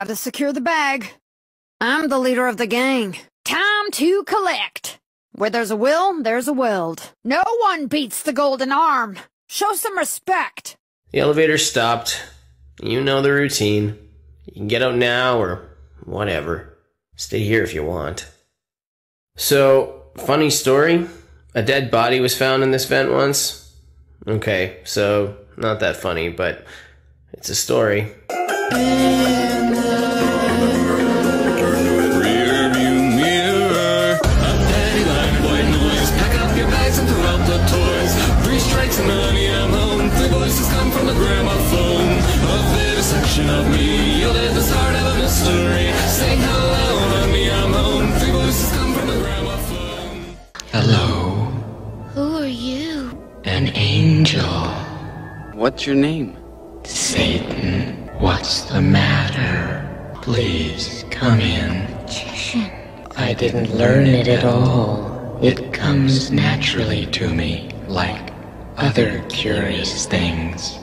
Gotta secure the bag. I'm the leader of the gang. Time to collect. Where there's a will, there's a weld. No one beats the golden arm. Show some respect. The elevator stopped. You know the routine. You can get out now or whatever. Stay here if you want. So, funny story. A dead body was found in this vent once. Okay, so not that funny, but it's a story. Rearview mirror. A daddy line, white noise. Pack up your bags and throw out the toys. Three strikes and honey, I'm home. Three voices come from the gramophone. A vivisection of me. Yielded the start of a mystery. Sing hello, honey, I'm home. Three voices come from the gramophone. Hello, Who are you? An angel. What's your name? Satan, what's the matter? Please come in. Magician. I didn't learn it at all. It comes naturally to me, like other curious things.